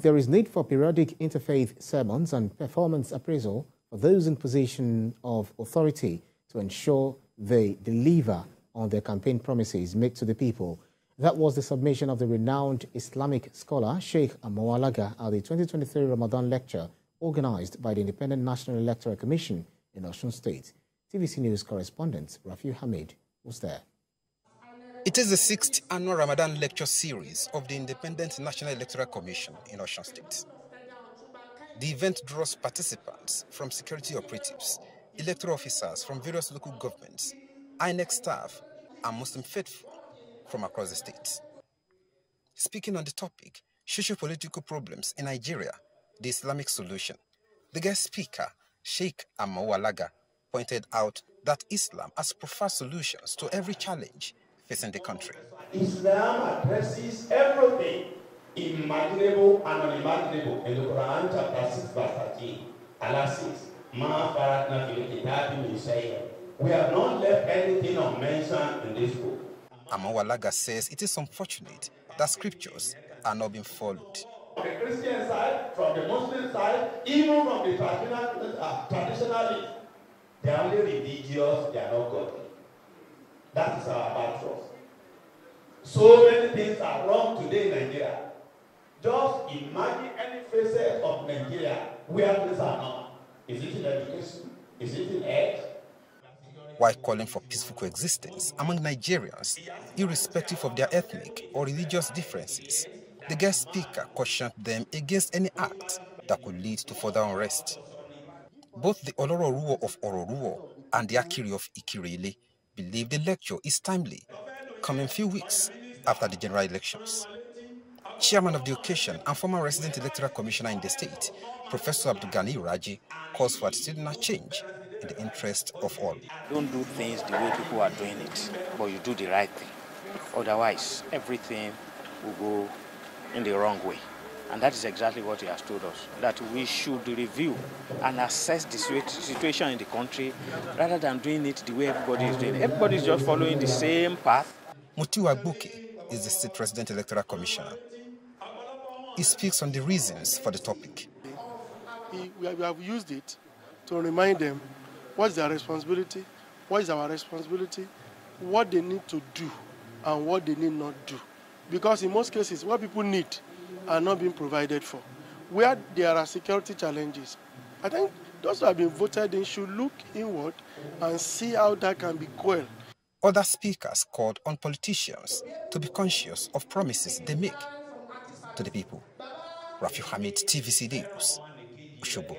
There is need for periodic interfaith sermons and performance appraisal for those in position of authority to ensure they deliver on their campaign promises made to the people. That was the submission of the renowned Islamic scholar Sheikh Amawalaga at the 2023 Ramadan lecture organized by the Independent National Electoral Commission in Osun State. TVC News correspondent Rafi Hamid was there. It is the sixth annual Ramadan lecture series of the Independent National Electoral Commission in Osun State. The event draws participants from security operatives, electoral officers from various local governments, INEC staff, and Muslim faithful from across the state. Speaking on the topic, socio-political problems in Nigeria, the Islamic solution, the guest speaker, Sheikh Amawalaga, pointed out that Islam has preferred solutions to every challenge facing the country. Islam addresses everything imaginable and unimaginable in the Quran chapter 6 verse 13. Allah says, Ma faratna fil kitabi min We have not left anything unmentioned in this book. Amawalaga says it is unfortunate that scriptures are not being followed. From the Christian side, from the Muslim side, even from the traditional, uh, traditionalists, they are only religious, they are not godly. That is our bad. So many things are wrong today in Nigeria. Just imagine any facet of Nigeria where things are not. Is it in education? Is it in health? While calling for peaceful coexistence among Nigerians, irrespective of their ethnic or religious differences, the guest speaker cautioned them against any act that could lead to further unrest. Both the Olororuo of Ororuo and the Akiri of Ikirele believe the lecture is timely, coming few weeks after the general elections. Chairman of the occasion and former resident electoral commissioner in the state, Professor Abdulgani Raji, calls for attitudinal change in the interest of all. Don't do things the way people are doing it, but you do the right thing. Otherwise, everything will go in the wrong way. And that is exactly what he has told us, that we should review and assess the situation in the country rather than doing it the way everybody is doing it. Everybody is just following the same path. Mutiu Agboke is the state resident electoral commissioner. He speaks on the reasons for the topic. We have used it to remind them what is their responsibility, what is our responsibility, what they need to do, and what they need not do. Because in most cases, what people need are not being provided for. Where there are security challenges, I think those who have been voted in should look inward and see how that can be quelled. Other speakers called on politicians to be conscious of promises they make to the people. Rafi Hamid, TVC News, Osogbo.